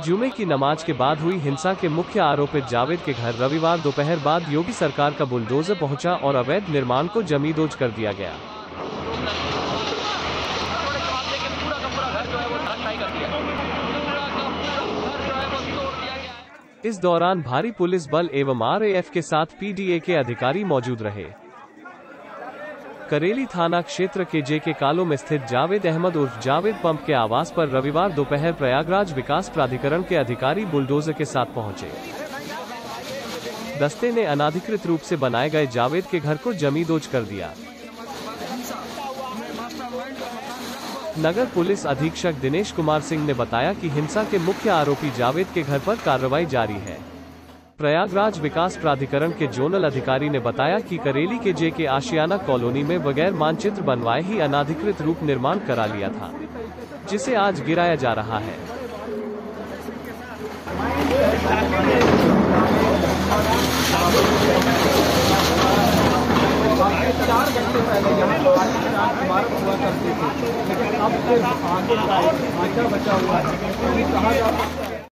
जुमे की नमाज़ के बाद हुई हिंसा के मुख्य आरोपित जावेद के घर रविवार दोपहर बाद योगी सरकार का बुलडोजर पहुँचा और अवैध निर्माण को जमीदोज कर दिया गया। इस दौरान भारी पुलिस बल एवं आरएएफ के साथ पीडीए के अधिकारी मौजूद रहे। करेली थाना क्षेत्र के जे के कालो में स्थित जावेद अहमद उर्फ़ जावेद पंप के आवास पर रविवार दोपहर प्रयागराज विकास प्राधिकरण के अधिकारी बुलडोजर के साथ पहुँचे। दस्ते ने अनाधिकृत रूप से बनाए गए जावेद के घर को जमीदोज कर दिया। नगर पुलिस अधीक्षक दिनेश कुमार सिंह ने बताया कि हिंसा के मुख्य आरोपी जावेद के घर पर कार्रवाई जारी है। प्रयागराज विकास प्राधिकरण के जोनल अधिकारी ने बताया कि करेली के जे के आशियाना कॉलोनी में बगैर मानचित्र बनवाए ही अनाधिकृत रूप निर्माण करा लिया था, जिसे आज गिराया जा रहा है। हुआ अब आगे बचा हुआ है कहा